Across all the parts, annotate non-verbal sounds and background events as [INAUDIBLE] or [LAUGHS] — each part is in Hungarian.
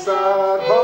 that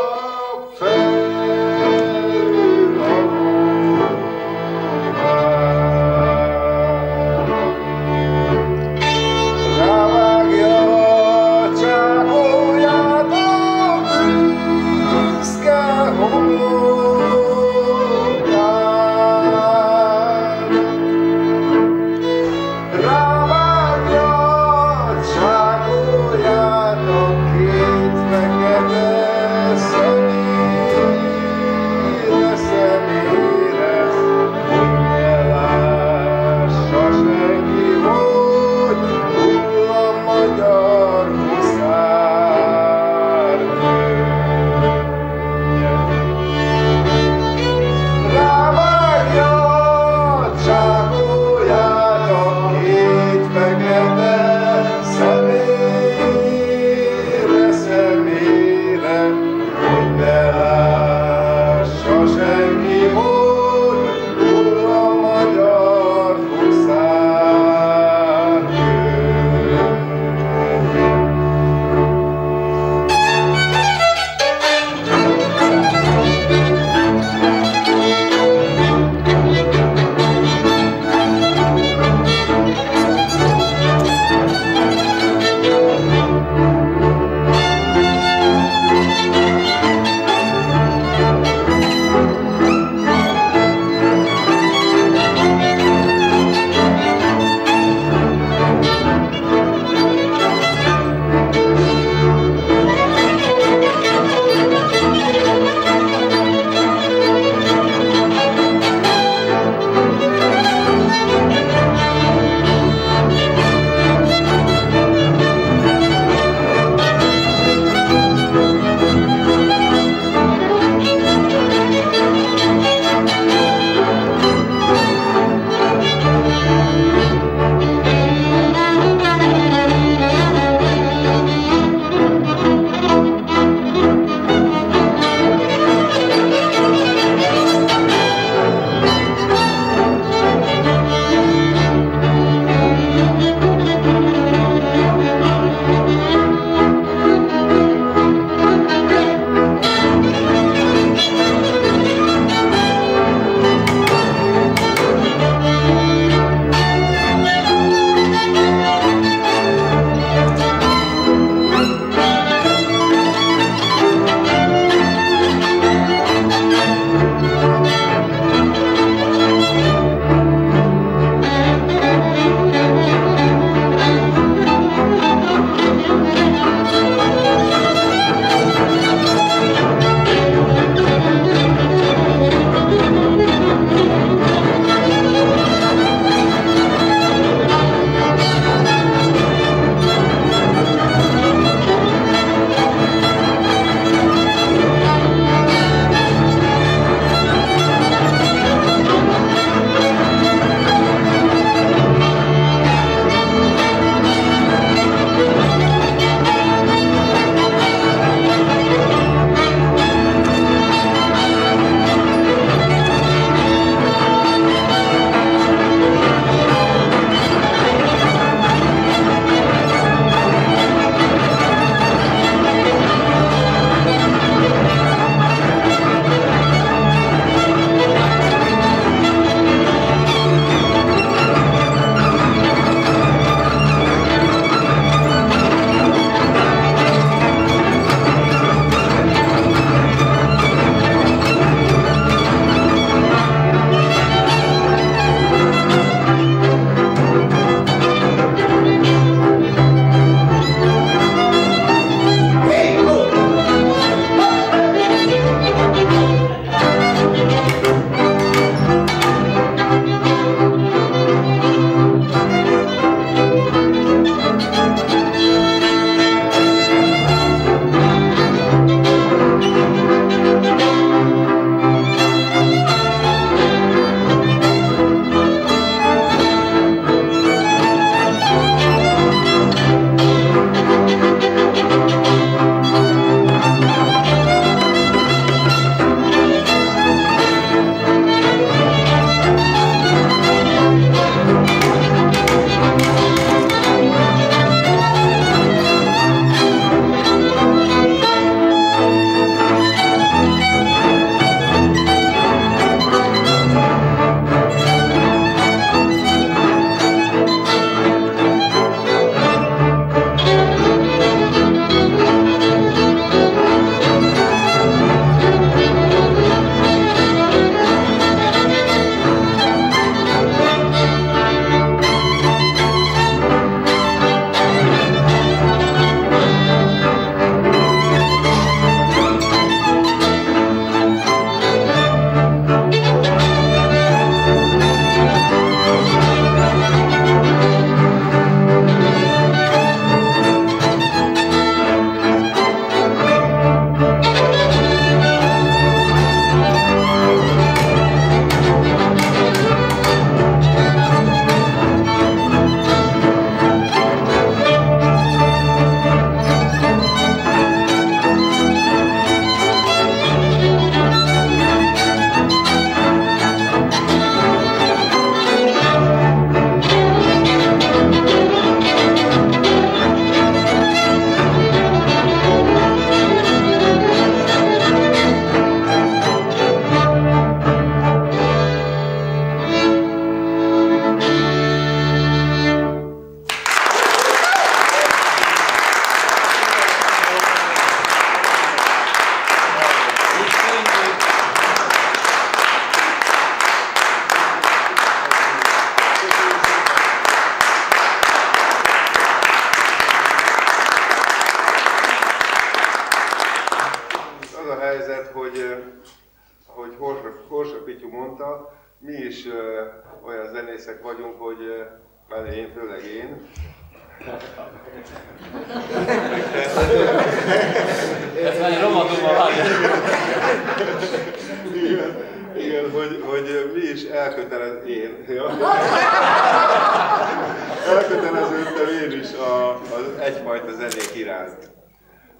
az egyfajta zenék iránt.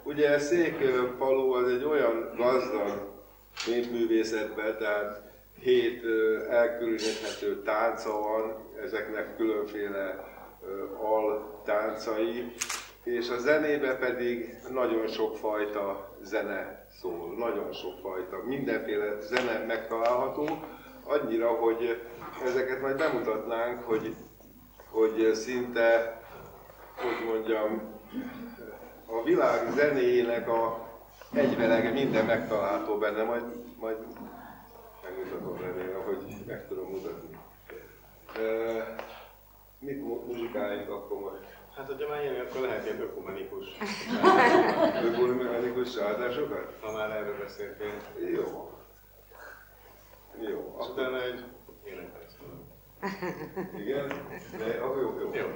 Ugye Székfalu az egy olyan gazdag népművészetben, tehát hét elkülöníthető tánca van, ezeknek különféle altáncai, és a zenébe pedig nagyon sokfajta zene szól, nagyon sokfajta, mindenféle zene megtalálható, annyira, hogy ezeket majd bemutatnánk, hogy, hogy szinte, hogy mondjam, a világ zenéjének a egyvelege minden megtalálható benne, majd, majd megmutatom remélem, hogy meg tudom mutatni. Uh, mit mu- muzsikáljunk akkor majd? Hát, hogyha már ilyen, akkor lehet ilyen ökumenikus. [LAUGHS] Ökumenikus áldásokat? Ha már erről beszéltél. Jó. Jó. És utána egy énekelsz. Igen? De, akkor jó, jó. Jó,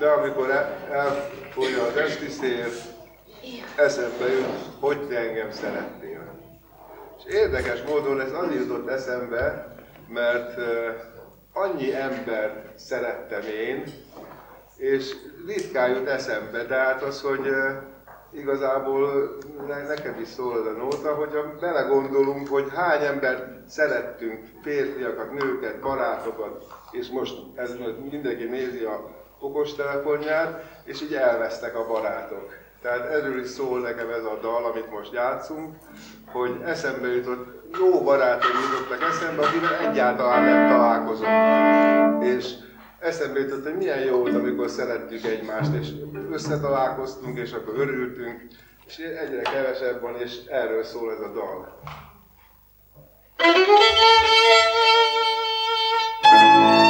de amikor elfolyja az esti szél, eszembe jut, hogy te engem szerettél. És érdekes módon ez azért jutott eszembe, mert annyi ember szerettem én, és ritkán jut eszembe, de hát az, hogy igazából nekem is szól ez a nóta, hogy belegondolunk, hogy hány embert szerettünk, férfiakat, nőket, barátokat, és most ez mindenki nézi a okostelefonját, és így elvesztek a barátok. Tehát erről is szól nekem ez a dal, amit most játszunk, hogy eszembe jutott, jó barátok jutottak eszembe, akivel egyáltalán nem találkozom. És eszembe jutott, hogy milyen jó volt, amikor szerettük egymást, és összetalálkoztunk, és akkor örültünk, és egyre kevesebb van, és erről szól ez a dal. Thank you.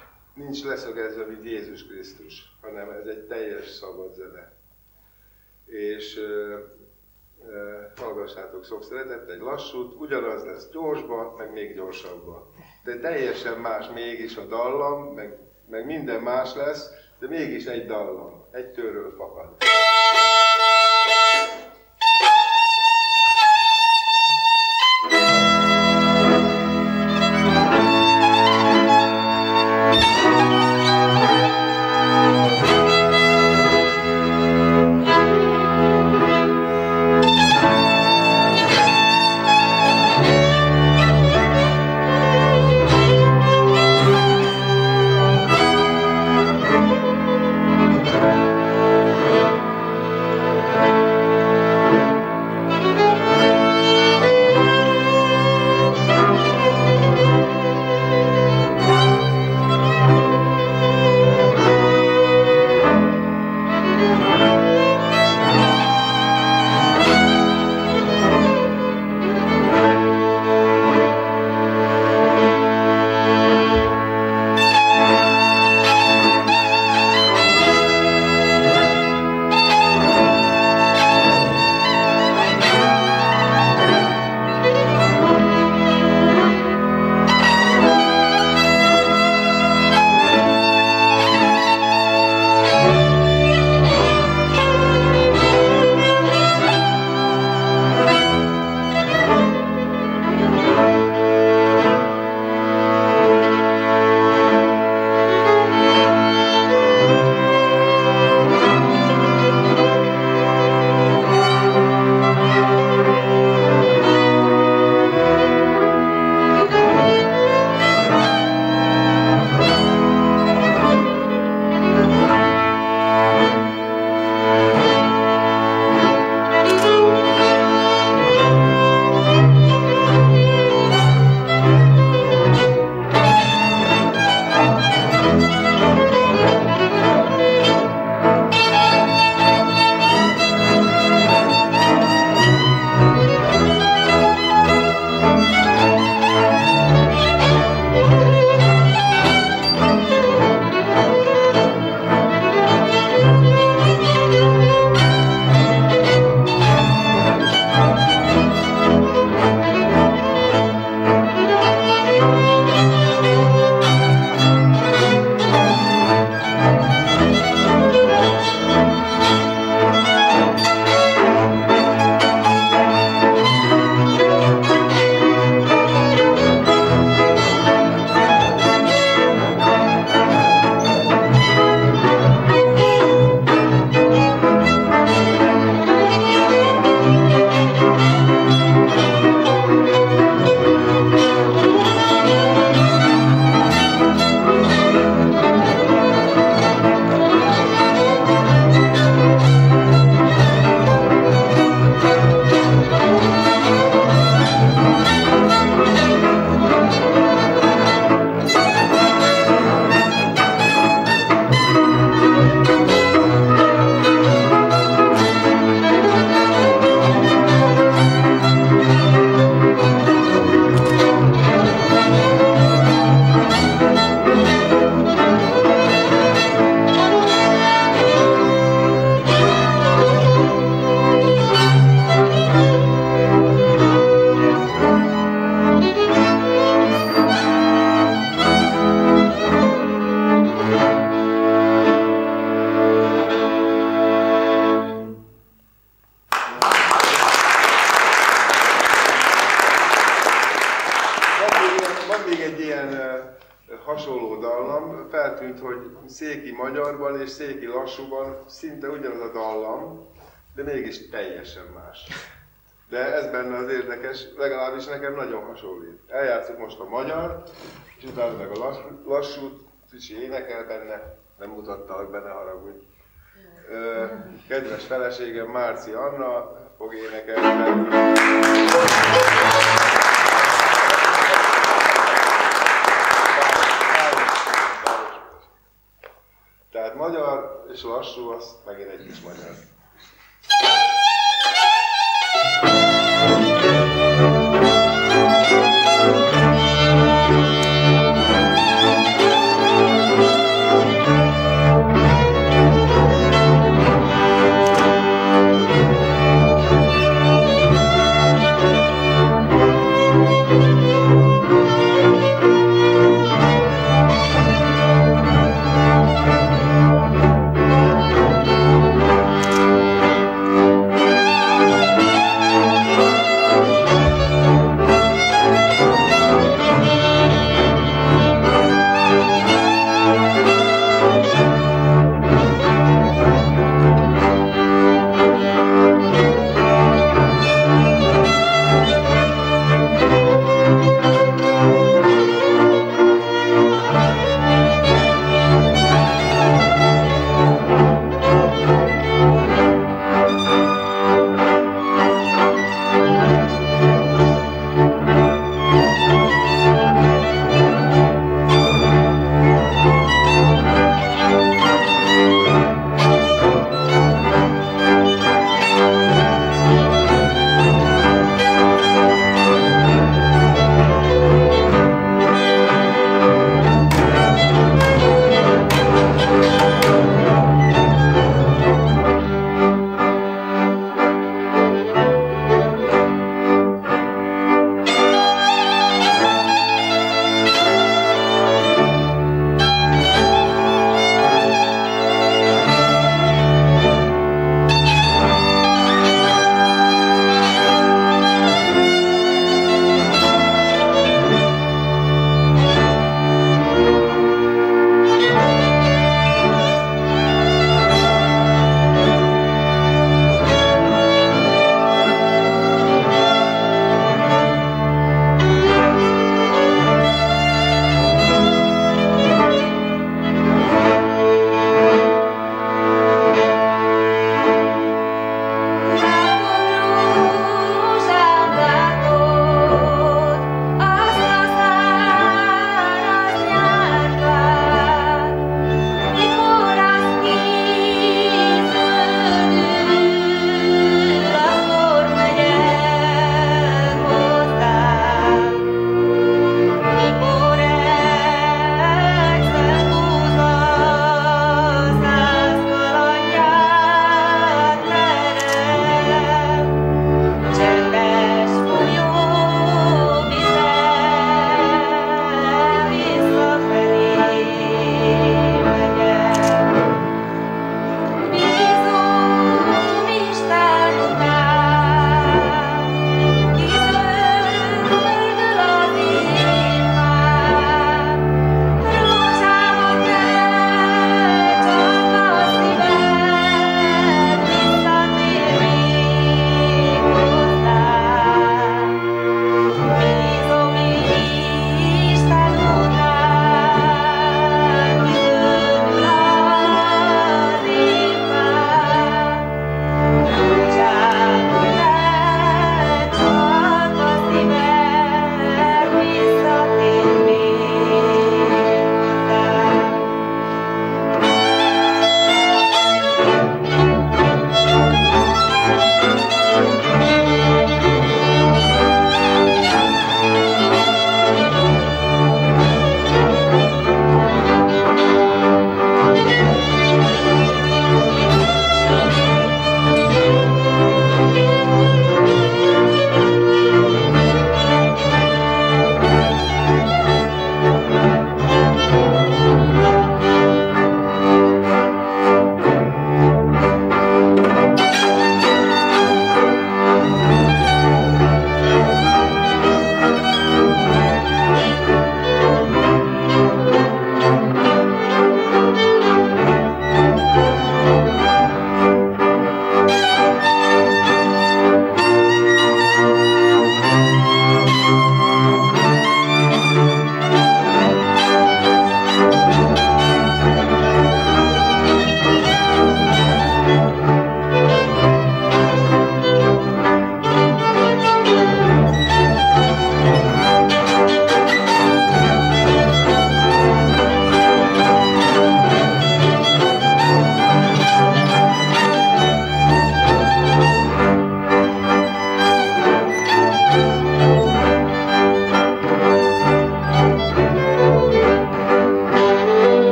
nincs leszögezve, mint Jézus Krisztus, hanem ez egy teljes szabad zene. És uh, uh, hallgassátok sok szeretet, egy lassút, ugyanaz lesz gyorsba, meg még gyorsabba. De teljesen más mégis a dallam, meg meg minden más lesz, de mégis egy dallam, egy törről fakad. Szinte ugyanaz a dallam, de mégis teljesen más. De ez benne az érdekes, legalábbis nekem nagyon hasonlít. Eljátszok most a magyar, és utána meg a lassú, Tücsi énekel benne, nem mutattalak benne haragudj. Kedves feleségem Márci Anna fog énekelni. Tehát magyar és lassú, az megint egy kis magyar.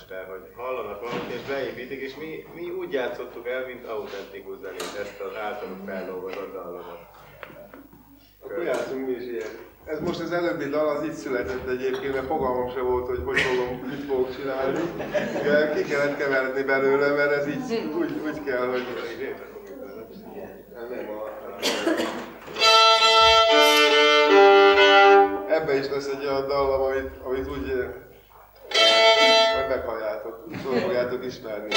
Mester, hogy hallanak valamit és beépítik, és mi, mi úgy játszottuk el, mint autentikus zenét, ezt az általuk feldolgozott dallamot. Akkor játszunk mi is ilyen. Ez most az előbbi dal, az így született egyébként, mert fogalmam sem volt, hogy hogy fogom, mit fogok csinálni. Ki kellett keverni belőle, mert ez így úgy, úgy kell, hogy... Nem, a... Ebbe is lesz egy olyan dallam, amit, amit úgy... Majd meghalljátok, szóval fogjátok ismerni.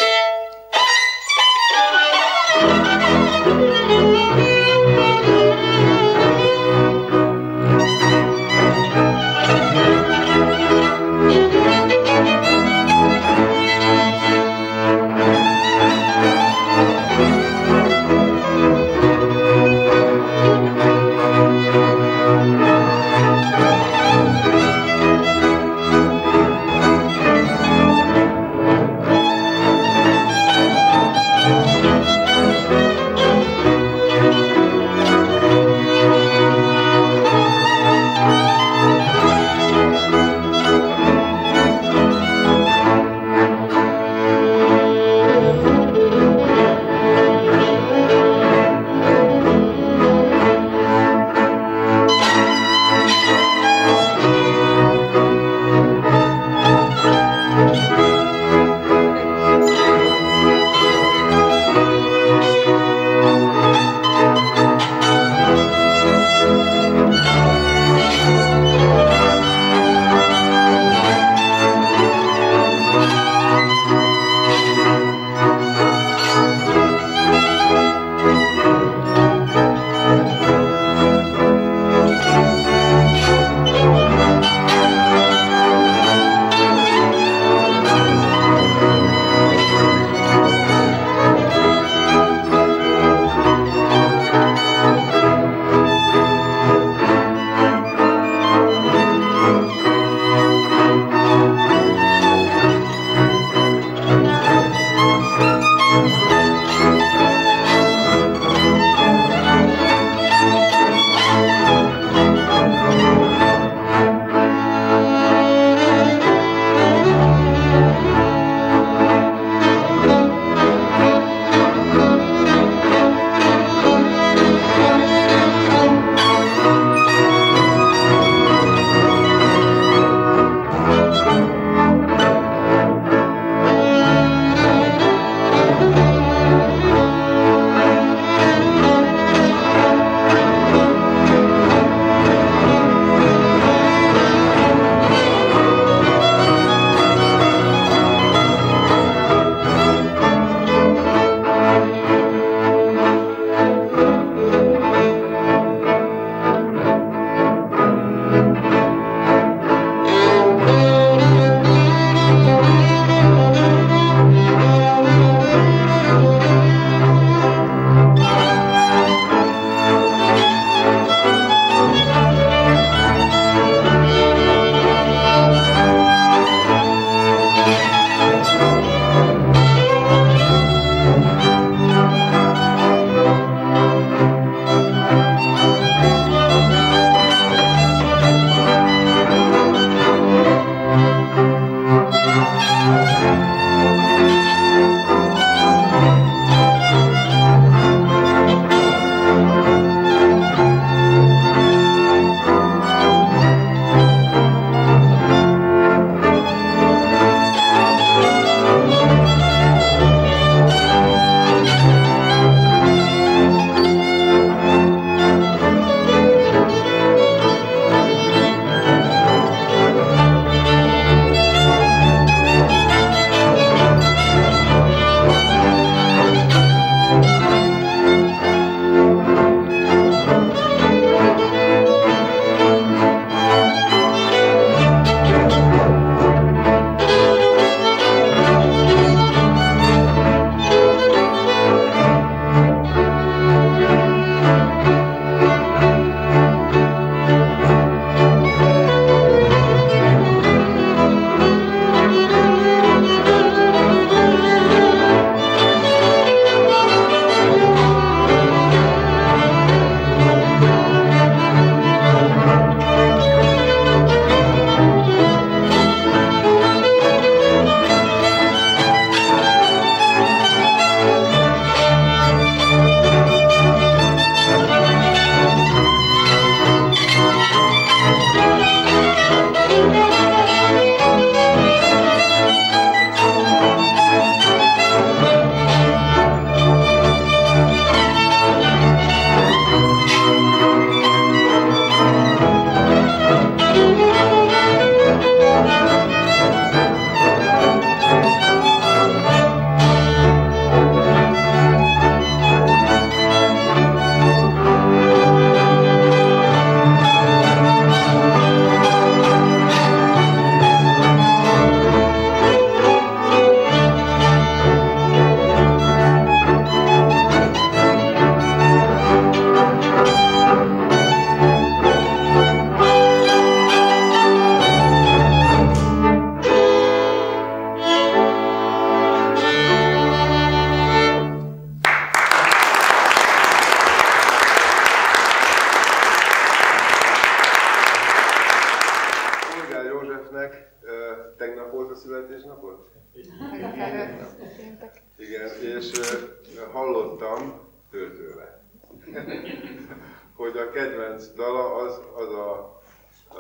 Az, a, a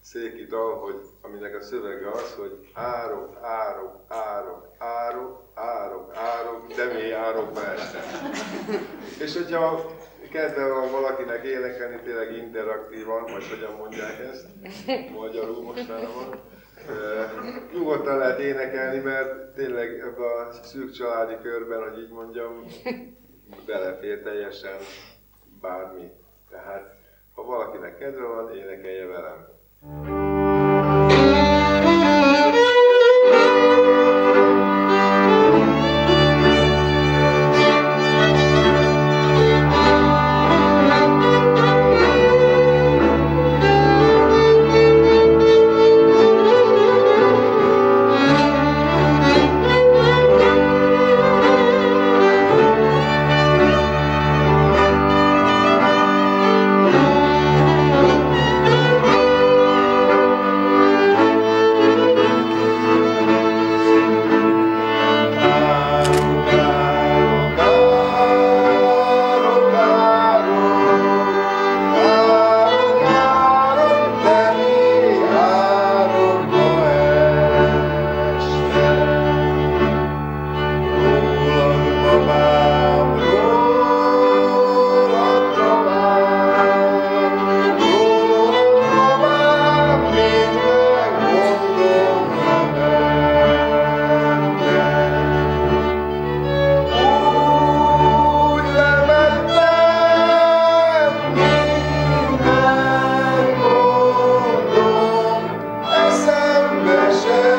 széki dal, hogy, aminek a szövege az, hogy árok, árok, árok, árok, árok, árok, de mi árok persze. És hogyha kedve van valakinek énekelni tényleg interaktívan, vagy hogyan mondják ezt, magyarul mostanában, nyugodtan lehet énekelni, mert tényleg ebben a szűk családi körben, hogy így mondjam, belefér teljesen bármi. Tehát, ha valakinek kedve van, énekelje velem. blessed.